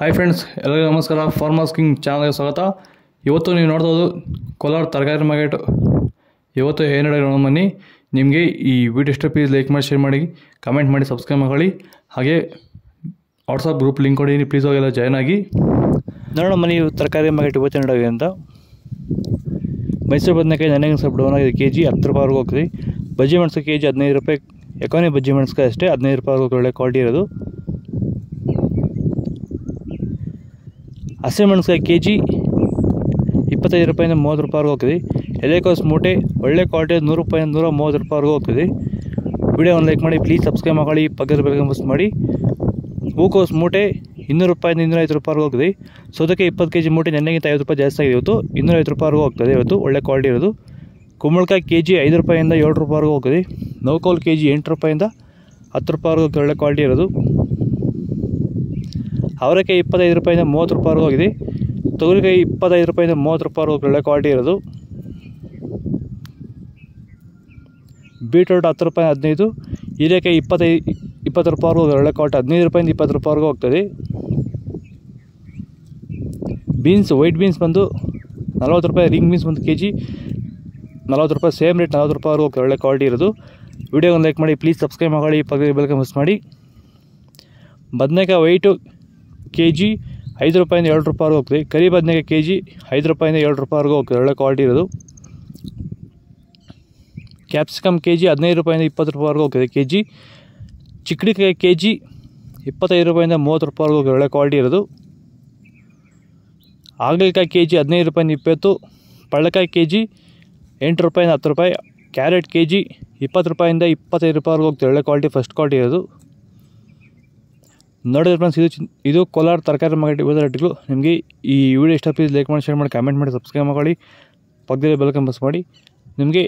Hi friends ಎಲ್ಲರಿಗೂ ನಮಸ್ಕಾರ. Farmers king ಚಾನಲ್ಗೆ ಸ್ವಾಗತ. ಇವತ್ತು ನೀವು ನೋಡ್ಬೋದು ಕೋಲಾರ ತರಕಾರಿ ಮಾರ್ಕೆಟ್ ಇವತ್ತು ಏನು ನೋಡೋಣ ಬನ್ನಿ. ನಿಮಗೆ ಈ ವಿಡಿಯೋ ಇಷ್ಟ ಪ್ಲೀಸ್ ಲೈಕ್ ಮಾಡಿ ಶೇರ್ ಮಾಡಿ ಕಮೆಂಟ್ ಮಾಡಿ ಸಬ್ಸ್ಕ್ರೈಬ್ ಮಾಡಿ. ಹಾಗೆ ವಾಟ್ಸಪ್ ಗ್ರೂಪ್ ಲಿಂಕ್ ಕೊಡಿ ಪ್ಲೀಸ್ ಹೋಗೆಲ್ಲ ಜಾಯ್ನ್ ಆಗಿ. ನೋಡೋಣ ಮನೆ ತರಕಾರಿ ಮಾರ್ಕೆಟ್ ಇವತ್ತು ನೋಡೋದು ಅಂತ. ಮೈಸೂರು ಬದನೆಕಾಯಿ ನನಗೆ ಸ್ವಲ್ಪ ಡೌನ್ ಆಗಿದೆ ಕೆ ಜಿ ಹತ್ತು ರೂಪಾಯಿವರೆಗೂ ಹೋಗ್ತೀವಿ ಬಜ್ಜಿ ಮೆಣಸು ಕೆ ಜಿ ಹದಿನೈದು ರೂಪಾಯಿ. ಎಕಾನಿ ಬಜ್ಜಿ ಮೆಣಸ್ಕಾಯಿ ಅಷ್ಟೇ, ಹದಿನೈದು ರೂಪಾಯಿವರೆಗೂ ಒಳ್ಳೆ ಕ್ವಾಲಿಟಿ ಇರೋದು. ಹಸಿರು ಮೆಣಸ್ಕಾಯಿ ಕೆ ಜಿ ಇಪ್ಪತ್ತೈದು ರೂಪಾಯಿಂದ ಮೂವತ್ತು ರೂಪಾಯಿವರೆಗೂ ಹೋಗ್ತದೆ. ಎಲೆಕೋಸ್ ಮೂಟೆ, ಒಳ್ಳೆ ಕ್ವಾಲಿಟಿ ನೂರು ರೂಪಾಯಿಂದ ನೂರ ಮೂವತ್ತು ರೂಪಾಯಿವರೆಗೂ ಹೋಗ್ತದೆ. ವಿಡಿಯೋ ಒಂದು ಲೈಕ್ ಮಾಡಿ, ಪ್ಲೀಸ್ ಸಬ್ಸ್ಕ್ರೈಬ್ ಮಾಡಿ ಪಕ್ಕದ ಬೆಳಗ್ಗೆ ಮಿಸ್ ಮಾಡಿ. ಹೂಕೋಸ್ ಮೂಟೆ, ಇನ್ನೂರು ರೂಪಾಯಿಂದ ಇನ್ನೂರೈವತ್ತು ರೂಪಾಯಿವರೆಗೂ ಹೋಗ್ತದೆ. ಸೌದಕ್ಕೆ ಇಪ್ಪತ್ತು ಕೆ ಜಿ ಮೂಟೆ, ನೆನ್ನೆಗಿಂತ ಐವತ್ತು ರೂಪಾಯಿ ಜಾಸ್ತಿ ಆಗಿದೆ. ಇವತ್ತು ಇನ್ನೂರೈವತ್ತು ರೂಪಾಯಿವರೆಗೂ ಹೋಗ್ತದೆ. ಇವತ್ತು ಒಳ್ಳೆ ಕ್ವಾಲಿಟಿ ಇರೋದು. ಕುಂಬಳಕಾಯಿ ಕೆ ಜಿ ಐದು ರೂಪಾಯಿಂದ ಏಳು ರೂಪಾಯಿವರೆಗೂ ಹೋಗ್ತದೆ. ನೌಕೋಲ್ ಕೆ ಜಿ ಎಂಟು ರೂಪಾಯಿಂದ ಹತ್ತು ರೂಪಾಯಿವರೆಗೂ ಒಳ್ಳೆ ಕ್ವಾಲಿಟಿ ಇರೋದು. ಅವರೆಕಾಯಿ ಇಪ್ಪತ್ತೈದು ರೂಪಾಯಿಂದ ಮೂವತ್ತು ರೂಪಾಯಿವರೆಗೂ ಹೋಗಿದೆ. ತೊಗರಿಕಾಯಿ ಇಪ್ಪತ್ತೈದು ರೂಪಾಯಿಂದ ಮೂವತ್ತು ರೂಪಾಯಿವರೆಗೂ ಒಳ್ಳೆ ಕ್ವಾಲಿಟಿ ಇರೋದು. ಬೀಟ್ರೂಟ್ ಹತ್ತು ರೂಪಾಯಿ ಹದಿನೈದು, ಹೀರೆಕಾಯಿ ಇಪ್ಪತ್ತೈದು ಇಪ್ಪತ್ತು ರೂಪಾಯಿವರೆಗೂ ಒಳ್ಳೆ ಕ್ವಾಲಿಟಿ ಹದಿನೈದು ರೂಪಾಯಿಂದ ಇಪ್ಪತ್ತು ರೂಪಾಯಿವರೆಗೂ ಹೋಗ್ತದೆ. ಬೀನ್ಸ್ ವೈಟ್ ಬೀನ್ಸ್ ಬಂದು ನಲ್ವತ್ತು ರೂಪಾಯಿ ರಿಂಗ್ ಬೀನ್ಸ್ ಒಂದು ಕೆ ಜಿ ನಲ್ವತ್ತು ರೂಪಾಯಿ ಸೇಮ್ ರೇಟ್ ನಲ್ವತ್ತು ರೂಪಾಯಿವರೆಗೂ ಹೋಗ್ತದೆ, ಒಳ್ಳೆ ಕ್ವಾಲಿಟಿ ಇರೋದು. ವಿಡಿಯೋ ಒಂದು ಲೈಕ್ ಮಾಡಿ ಪ್ಲೀಸ್ ಸಬ್ಸ್ಕ್ರೈಬ್ ಮಾಡಿ ಪಕ್ಕದ ಬೆಳಗ್ಗೆ ಮಿಸ್ ಮಾಡಿ. ಬದನೆಕಾಯಿ ವೈಟು ಕೆ ಜಿ ಐದು ರೂಪಾಯಿಂದ ಏಳು ರೂಪಾಯಿವರೆಗೂ ಹೋಗ್ತದೆ. ಕರಿ ಬದನೆಗೆ ಕೆ ಜಿ ಐದು ರೂಪಾಯಿಂದ ಏಳು ರೂಪಾಯಿವರೆಗೂ ಹೋಗ್ತದೆ. ಒಳ್ಳೆ ಕ್ವಾಲಿಟಿ ಇರೋದು. ಕ್ಯಾಪ್ಸಿಕಮ್ ಕೆ ಜಿ ಹದಿನೈದು ರೂಪಾಯಿಂದ ಇಪ್ಪತ್ತು ರೂಪಾಯಿವರೆಗೂ ಹೋಗ್ತದೆ. ಕೆ ಜಿ ಚಿಕ್ಕಡಿಕಾಯಿ ಕೆ ಜಿ ಇಪ್ಪತ್ತೈದು ರೂಪಾಯಿಂದ ಮೂವತ್ತು ರೂಪಾಯಿವರೆಗೂ ಹೋಗ್ತದೆ. ಒಳ್ಳೆ ಕ್ವಾಲಿಟಿ ಇರೋದು. ಹಾಗಲಕಾಯಿ ಕೆ ಜಿ ಹದಿನೈದು ರೂಪಾಯಿಂದ ಇಪ್ಪತ್ತು, ಪಳ್ಳಕಾಯಿ ಕೆ ಜಿ ಎಂಟು ರೂಪಾಯಿಂದ ಹತ್ತು ರೂಪಾಯಿ, ಕ್ಯಾರೆಟ್ ಕೆ ಜಿ ಇಪ್ಪತ್ತು ರೂಪಾಯಿಂದ ಇಪ್ಪತ್ತೈದು ರೂಪಾಯಿವರೆಗೂ ಹೋಗ್ತದೆ. ಒಳ್ಳೆ ಕ್ವಾಲಿಟಿ ಫಸ್ಟ್ ಕ್ವಾಲಿಟಿ ಇರೋದು. ನೋಡಿದ್ರೆ ಫ್ರೆಂಡ್ಸ್ ಇದು ಇದು ಕೋಲಾರ ತರಕಾರಿ ಮಾರ್ಕೆಟ್ ಇವತ್ತು ರೇಟ್ಗಳು ನಿಮಗೆ ಈ ವಿಡಿಯೋ ಇಷ್ಟ ಪ್ಲೀಸ್ ಲೈಕ್ ಮಾಡಿ ಶೇರ್ ಮಾಡಿ ಕಮೆಂಟ್ ಮಾಡಿ ಸಬ್ಸ್ಕ್ರೈಬ್ ಮಾಡಿ ಪಕ್ಕದಲ್ಲಿ ಬೆಲ್ ಬಸ್ ಮಾಡಿ. ನಿಮಗೆ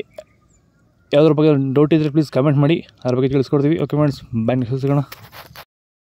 ಯಾವುದ್ರ ಬಗ್ಗೆ ಡೌಟ್ ಇದ್ದರೆ ಪ್ಲೀಸ್ ಕಮೆಂಟ್ ಮಾಡಿ. ಅದ್ರ ಬಗ್ಗೆ ತಿಳಿಸ್ಕೊಡ್ತೀವಿ. ಓಕೆ ಫ್ರೆಂಡ್ಸ್ ಬ್ಯಾಂಕ್ ಸಿಗೋಣ.